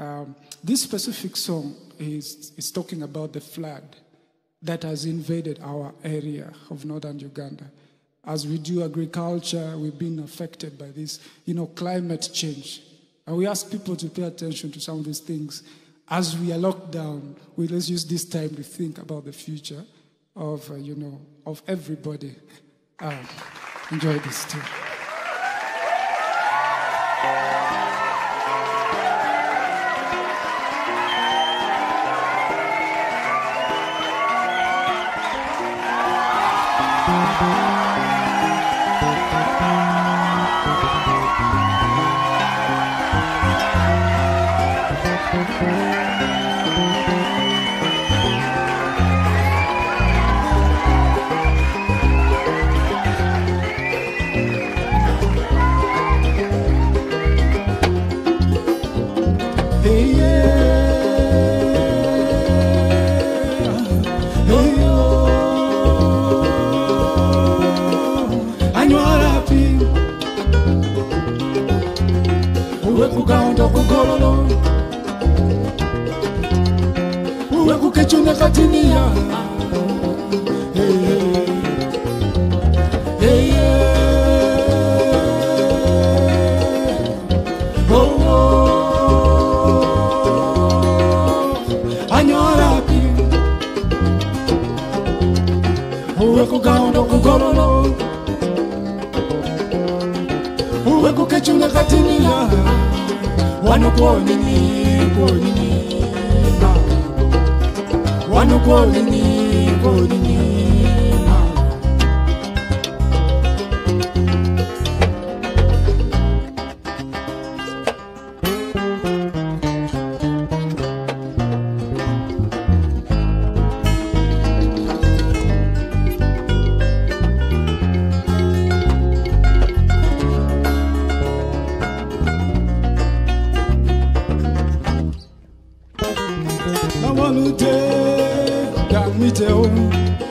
Um, this specific song is, is talking about the flood that has invaded our area of northern Uganda. As we do agriculture, we've been affected by this, you know, climate change. And we ask people to pay attention to some of these things. As we are locked down, we let's use this time to think about the future of, uh, you know, of everybody. Um, enjoy this too. kukechona katiniya oh, oh. uwekukechunga katiniya wanokuonini kuonini nnukwu olili bụ olili One day.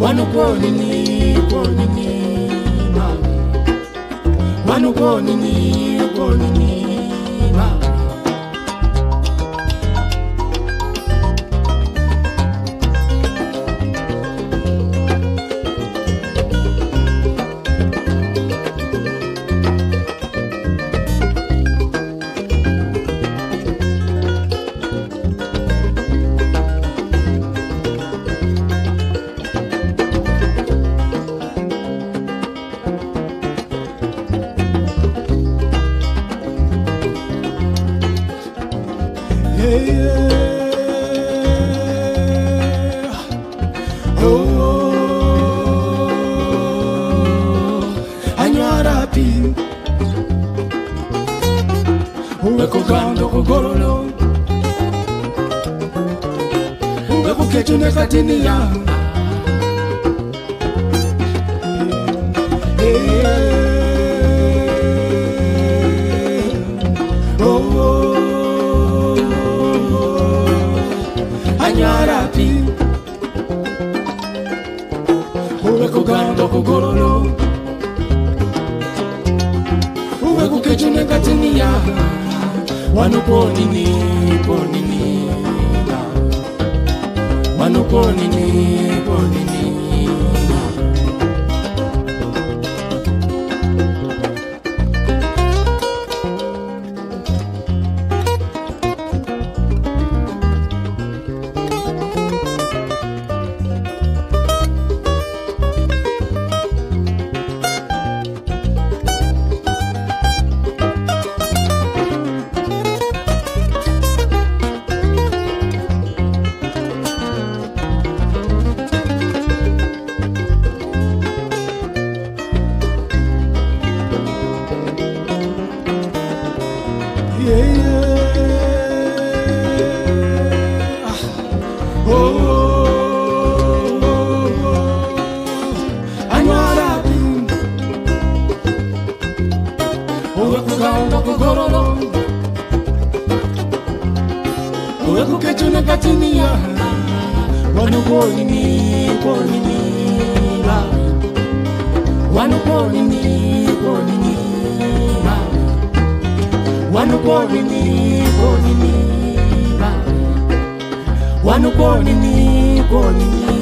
wanuponiniponini mami wanuponiniponini ubekuganda okugololo ubekuka ekionekatiniya oh, oh. anyarapi ubekuganda okugololo ubekuka ekionekatiniya wanukoni ponini, ponini, ni ponini, ponini. ni koni ni gororo wekukechunakatiniya wanu konini konini ba wanu konini konini ba wanu konini konini ba wanu konini konini